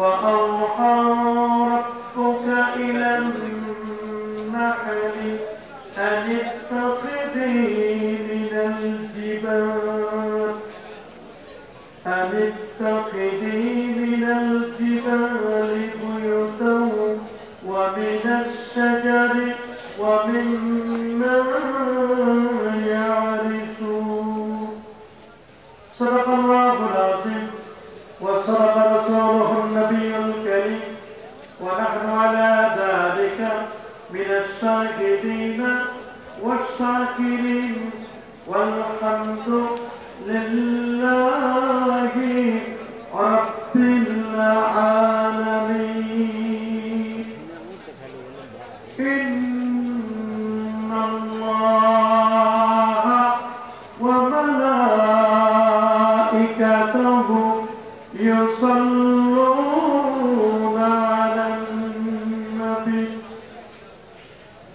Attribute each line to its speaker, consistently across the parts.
Speaker 1: وأوحى ربك إلى النحل أن اتخذي من الجبال أن اتخذي من الشاهدين والشاكرين والحمد لله رب العالمين. إن الله وملائكته يصلون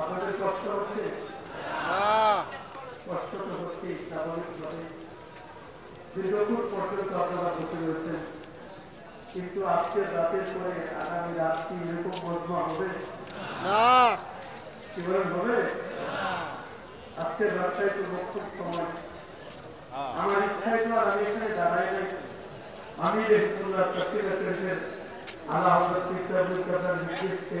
Speaker 1: আপনাদের কষ্ট হচ্ছে?
Speaker 2: হ্যাঁ।
Speaker 1: কষ্ট তো হচ্ছে স্বাভাবিকভাবে দীর্ঘক্ষণ পর্যন্ত আপনারা বসে রয়েছেন। কিন্তু আজকের রাতের পরে আগামী রাত্রি এরকম মজমা হবে?
Speaker 2: না।
Speaker 1: কি বলেন হবে? আজকের রাতটাই তো বক্তব্য সময়। আমার ইচ্ছাই তো আর আমি এখানে দাঁড়াই নাই। আমি তসিলা শরীফের আল্লাহ ইসলামুল কাদার নির্দেশকে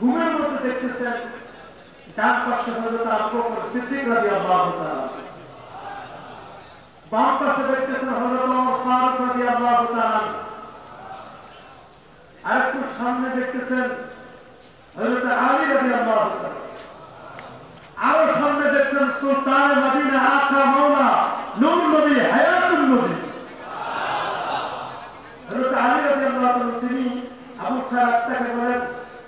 Speaker 1: ঘুমের মধ্যে দেখতেছেন ডান পাশে হজরত আবু বকর সিদ্দিক রাদিয়াল্লাহু তাআলা। বাম পাশে দেখতেছেন হজরত ওমর ফারুক রাদিয়াল্লাহু তাআলা। আর একটু সামনে দেখতেছেন হজরত আলী রাদিয়াল্লাহু তাআলা। আরও সামনে দেখছেন সুলতান মদিনা আকা মাওলা নূর নবী, হায়াতুল নবী। হযরত আলী রাদিয়াল্লাহু আনহু তিনি আবু সারাতকে বলেন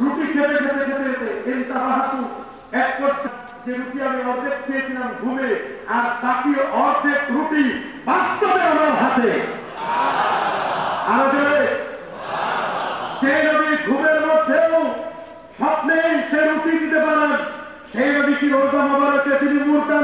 Speaker 1: রুটি খেতে খেতে খেতে খেতে এই তাবাহাতু এক করতে যে রুটি আমি অর্ধেক খেয়েছিলাম ঘুমে, আর বাকি অর্ধেক রুটি বাস্তবে আমার হাতে। আরও জোরে। যে নবী ঘুমের মধ্যেও স্বপ্নে সে রুটি দিতে পারেন সেই নবী কি রোজা মোবারকে তিনি মুর্দা